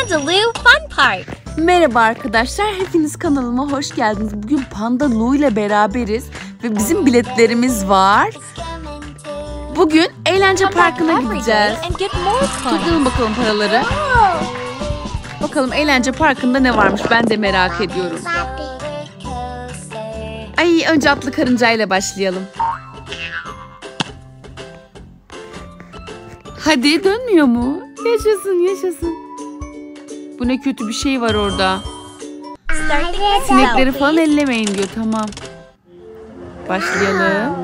Pandaloo Fun Park. Merhaba arkadaşlar, hepiniz kanalıma hoş geldiniz. Bugün Panda Lu ile beraberiz ve bizim biletlerimiz var. Bugün eğlence parkına gideceğiz. Toplayalım bakalım paraları. Bakalım eğlence parkında ne varmış ben de merak ediyorum. Ay önce atlı karıncayla başlayalım. Hadi dönmüyor mu? Yaşasın yaşasın. Bu ne kötü bir şey var orada. Sinekleri falan ellemeyin diyor tamam. Başlayalım.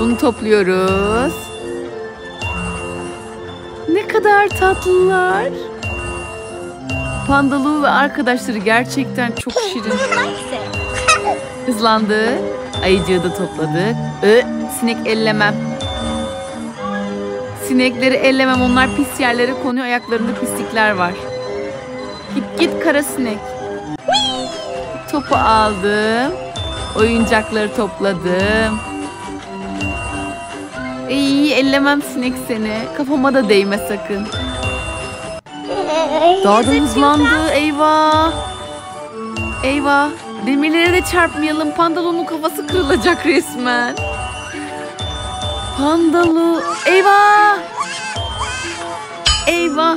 Bunu topluyoruz. Ne kadar tatlılar. Pandalı ve arkadaşları gerçekten çok şirin. Hızlandı. Ayıcığı da topladık. Ö, sinek ellemem. Sinekleri ellemem. Onlar pis yerlere konuyor. Ayaklarında pislikler var. Git git kara sinek. Topu aldım. Oyuncakları topladım. İyi ellemem sinek seni. Kafama da değme sakın. Daha da hızlandı. Eyvah. Eyvah. Demirlere de çarpmayalım. Pandalonun kafası kırılacak resmen. Pandalu. Eyvah. Eyvah.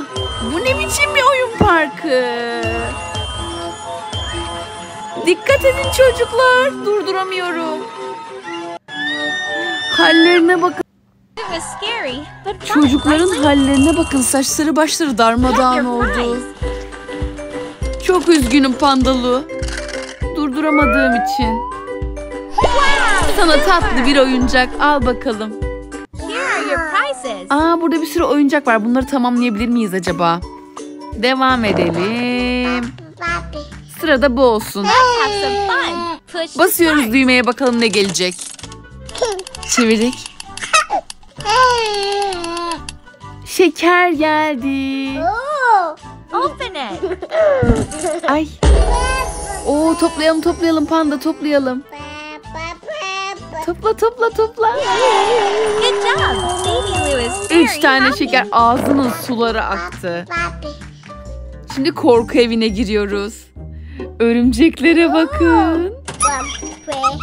Bu ne biçim bir oyun parkı? Dikkat edin çocuklar. Durduramıyorum. Hallerine bakın. Çocukların hallerine bakın. Saçları başları darmadağın oldu. Çok üzgünüm Pandalu. Durduramadığım için. Sana tatlı bir oyuncak al bakalım. Aa burada bir sürü oyuncak var. Bunları tamamlayabilir miyiz acaba? Devam edelim. Sırada bu olsun. Basıyoruz düğmeye bakalım ne gelecek. Çevirdik. Şeker geldi. Open it. Ay. Oo toplayalım toplayalım panda toplayalım. Topla topla topla. Üç tane şeker ağzının suları aktı. Şimdi korku evine giriyoruz. Örümceklere bakın. One, three,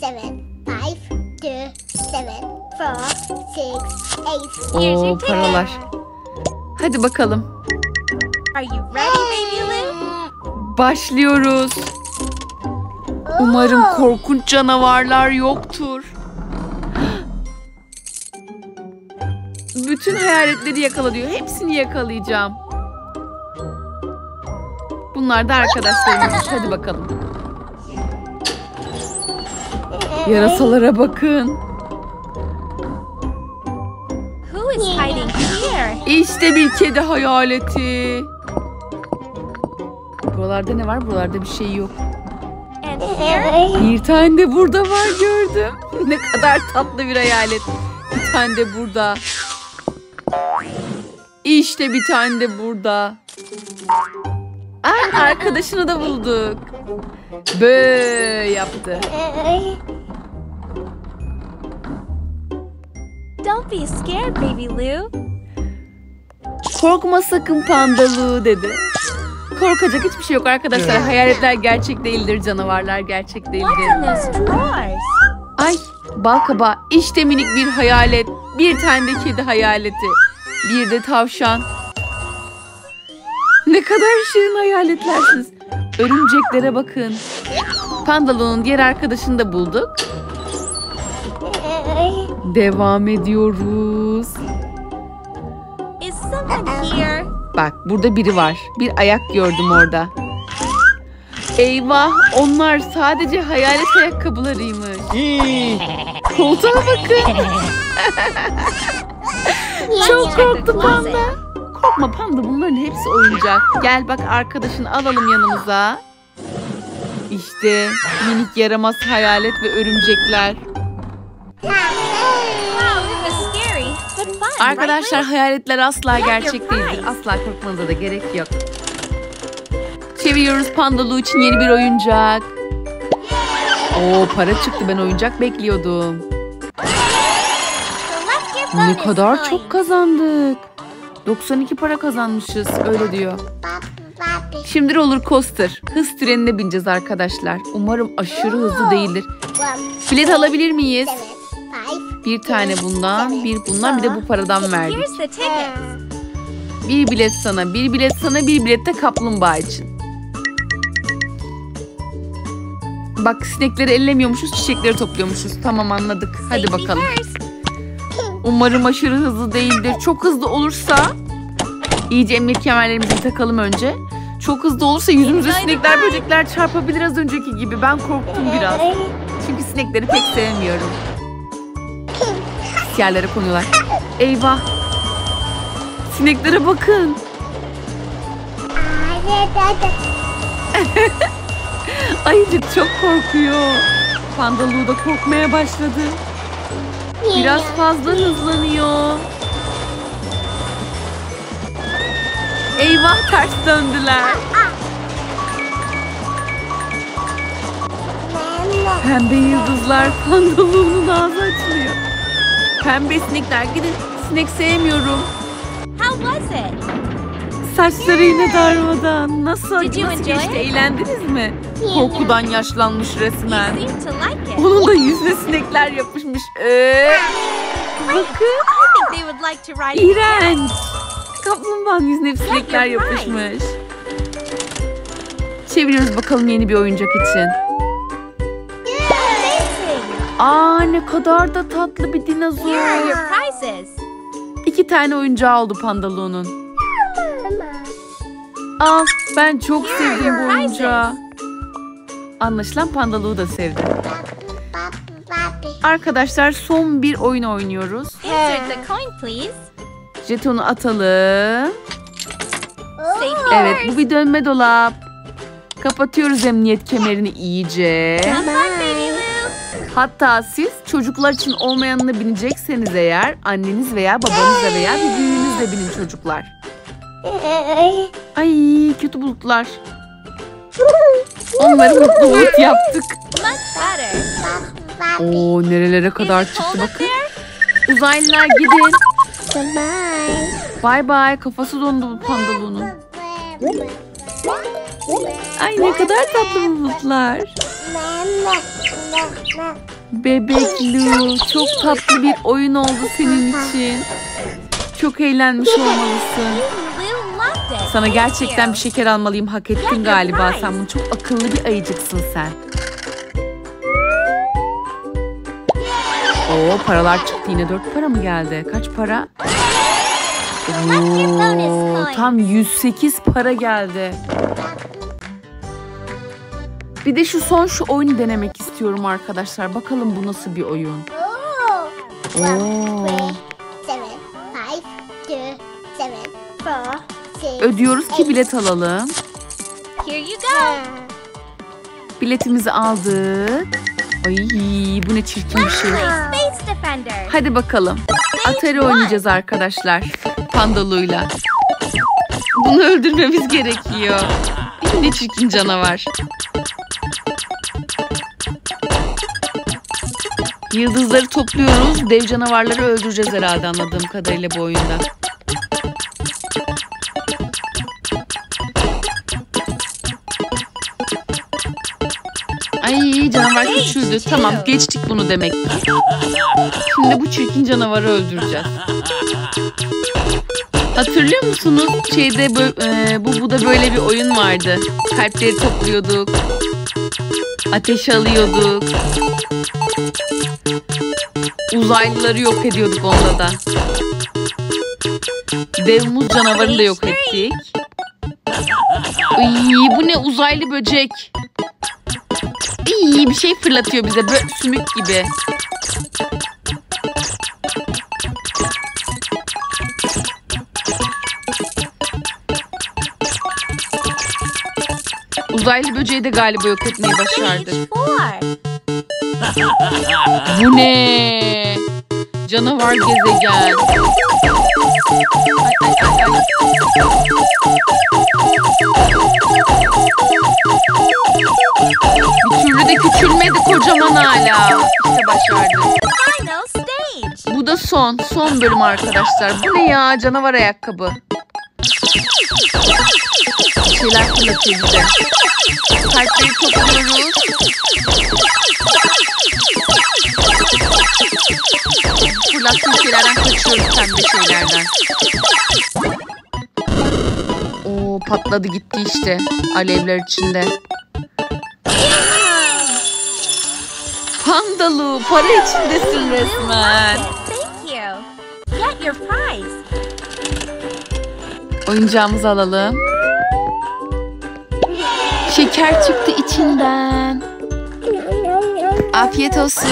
seven, five, two, seven, four, six, eight. Here's Oo your ticket. paralar. Hadi bakalım. Are you ready, Baby Lou? Başlıyoruz. Umarım korkunç canavarlar yoktur. Bütün hayaletleri yakala diyor. Hepsini yakalayacağım. Bunlar da arkadaşlarımız. Hadi bakalım. Yarasalara bakın. Who is hiding here? İşte bir kedi hayaleti. Buralarda ne var? Buralarda bir şey yok. Bir tane de burada var gördüm. ne kadar tatlı bir hayalet. Bir tane de burada. İşte bir tane de burada. Aa, arkadaşını da bulduk. Bö yaptı. Don't be scared, Baby Lou. Korkma sakın pandalı dedi. Korkacak hiçbir şey yok arkadaşlar. Hayaletler gerçek değildir, canavarlar gerçek değildir. Ay balkaba işte minik bir hayalet. Bir tane de kedi hayaleti. Bir de tavşan. Ne kadar şirin hayaletlersiniz. Örümceklere bakın. Pandalonun diğer arkadaşını da bulduk. Devam ediyoruz. Bak burada biri var. Bir ayak gördüm orada. Eyvah onlar sadece hayalet ayakkabılarıymış. Koltuğa bakın. Çok check the korktu closet. panda. Korkma panda bunların hepsi oyuncak. Gel bak arkadaşını alalım yanımıza. İşte minik yaramaz hayalet ve örümcekler. Arkadaşlar hayaletler asla gerçek değildir. Asla korkmanıza da gerek yok. Çeviriyoruz Pandalu için yeni bir oyuncak. Oo para çıktı ben oyuncak bekliyordum. Ne kadar çok kazandık. 92 para kazanmışız öyle diyor. Şimdi roller coaster. Hız trenine bineceğiz arkadaşlar. Umarım aşırı hızlı değildir. Bilet alabilir miyiz? Bir tane bundan, bir bundan, bir de bu paradan verdik. Bir bilet sana, bir bilet sana, bir bilet de kaplumbağa için. Bak sinekleri ellemiyormuşuz, çiçekleri topluyormuşuz. Tamam anladık. Hadi bakalım. Umarım aşırı hızlı değildir. Çok hızlı olursa iyice emniyet kemerlerimizi takalım önce. Çok hızlı olursa yüzümüze sinekler, böcekler çarpabilir az önceki gibi. Ben korktum biraz. Çünkü sinekleri pek sevmiyorum. Yerlere konuyorlar. Eyvah. Sineklere bakın. Ayıcık çok korkuyor. Pandalığı da korkmaya başladı. Biraz fazla hızlanıyor. Eyvah ters döndüler. Pembe yıldızlar pandalığının ağzı açılıyor. Pembe sinekler gidin. Sinek sevmiyorum. How was it? Saçları yine darmadan. Nasıl, nasıl geçti? Eğlendiniz mi? Korkudan yaşlanmış resmen. Onun da yüzüne sinekler yapışmış. Ee, bakın. İğrenç. Kaplumbağanın yüzüne hep sinekler yapışmış. Çeviriyoruz bakalım yeni bir oyuncak için. Aa ne kadar da tatlı bir dinozor. İki tane oyuncağı oldu pandaluğunun. Aa ben çok sevdim bu oyuncağı. Anlaşılan pandaluğu da sevdi. Arkadaşlar son bir oyun oynuyoruz. Please. Jetonu atalım. Evet bu bir dönme dolap. Kapatıyoruz emniyet kemerini iyice. Hatta siz çocuklar için olmayanına binecekseniz eğer anneniz veya babanızla veya bir büyüğünüzle binin çocuklar. Ay kötü bulutlar. Onları mutlu bulut yaptık. Oo nerelere kadar çıktı bakın. Uzaylılar gidin. Bay bay kafası dondu bu pandaluğunun. Ay ne kadar tatlı bu bulutlar. Bebek Lu çok tatlı bir oyun oldu senin için. Çok eğlenmiş olmalısın. Sana gerçekten bir şeker almalıyım. Hak ettin galiba sen bunu. Çok akıllı bir ayıcıksın sen. Oo paralar çıktı yine. Dört para mı geldi? Kaç para? Oo, tam 108 para geldi. Bir de şu son şu oyunu denemek istiyorum arkadaşlar. Bakalım bu nasıl bir oyun. Oo. three, seven, five, two, seven, four, six, Ödüyoruz ki bilet alalım. Biletimizi aldık. Ay bu ne çirkin bir şey. Hadi bakalım. Atari oynayacağız arkadaşlar. Pandaluyla. Bunu öldürmemiz gerekiyor. Ne çirkin canavar. Yıldızları topluyoruz. Dev canavarları öldüreceğiz herhalde anladığım kadarıyla bu oyunda. Canavar küçüldü. Tamam geçtik bunu demek. Şimdi bu çirkin canavarı öldüreceğiz. Hatırlıyor musunuz? Şeyde e, bu bu da böyle bir oyun vardı. Kalpleri topluyorduk. Ateş alıyorduk. Uzaylıları yok ediyorduk onda da. Dev muz canavarını da yok ettik. Ay, bu ne uzaylı böcek. İyi bir şey fırlatıyor bize böyle sümük gibi. Uzaylı böceği de galiba yok etmeyi four. Bu ne? Canavar gezegen. Ay, ay, ay, ay. Küçülmedi kocaman hala. İşte başardık. Final stage. Bu Bu da son. Son bölüm arkadaşlar. Bu ne ya? Canavar ayakkabı. Bir şeyler fırlatıyor bize. Kalpleri topluyoruz. Fırlattığı şeylerden kaçıyoruz pembe şeylerden. Oo patladı gitti işte. Alevler içinde. Pandalu para içindesin resmen. Thank you. Get your prize. Oyuncağımızı alalım. Şeker çıktı içinden. Afiyet olsun.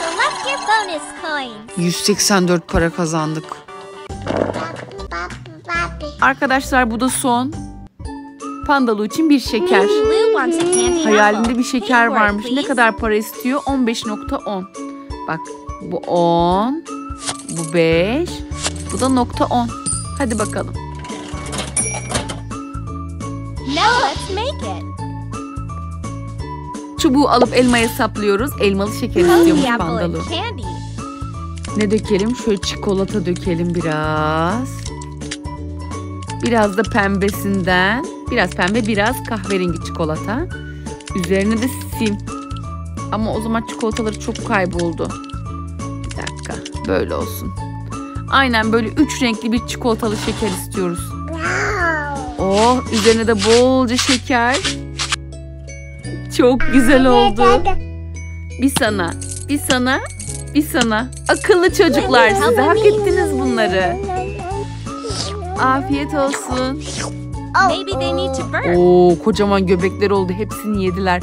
Collect your bonus coins. 184 para kazandık. Arkadaşlar bu da son. Pandalu için bir şeker. Hayalinde bir şeker varmış. Ne kadar para istiyor? 15.10. Bak bu 10. Bu 5. Bu da nokta 10. Hadi bakalım. Now let's make it. Çubuğu alıp elmaya saplıyoruz. Elmalı şeker istiyormuş candy. Ne dökelim? Şöyle çikolata dökelim biraz. Biraz da pembesinden. Biraz pembe, biraz kahverengi çikolata. Üzerine de sim. Ama o zaman çikolataları çok kayboldu. Bir dakika. Böyle olsun. Aynen böyle üç renkli bir çikolatalı şeker istiyoruz. Oh, üzerine de bolca şeker. Çok güzel oldu. Bir sana, bir sana, bir sana. Akıllı çocuklar size hak ettiniz bunları. Afiyet olsun. Maybe they need to burp. Oo kocaman göbekler oldu. Hepsini yediler.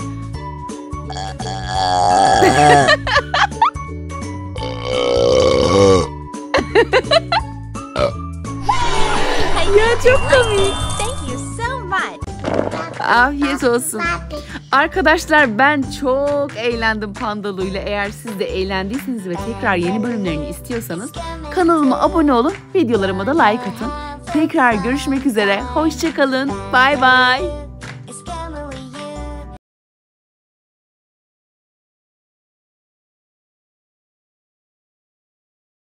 ya çok komik. Thank you so much. Afiyet olsun. Arkadaşlar ben çok eğlendim Pandalu'yla. Eğer siz de eğlendiyseniz ve tekrar yeni bölümlerini istiyorsanız kanalıma abone olun, videolarıma da like atın. Tekrar görüşmek üzere. Hoşçakalın. Bay bay.